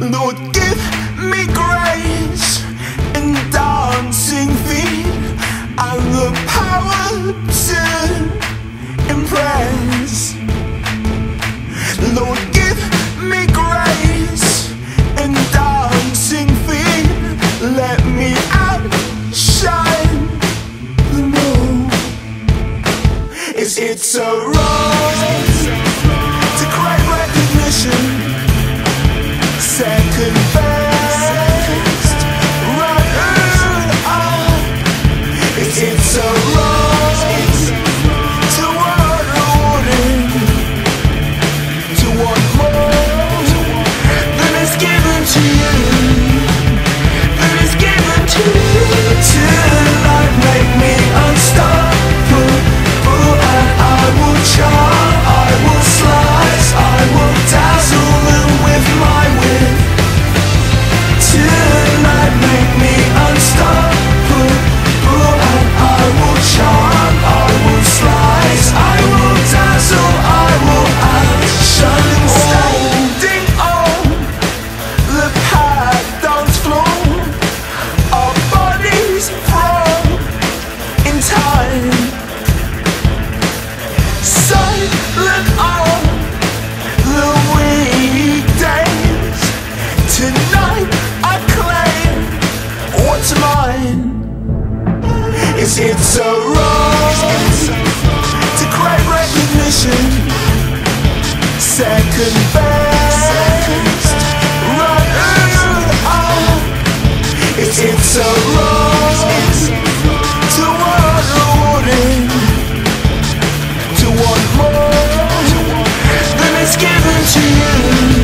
Lord, give me grace and dancing feet and the power to impress. Lord, give me grace and dancing feet. Let me outshine the moon. Is it so wrong to crave recognition? Time. Silent on the weekdays. Tonight I claim what's mine. Is it so wrong to crave recognition? Second best, right? Oh, is it so wrong is given to you.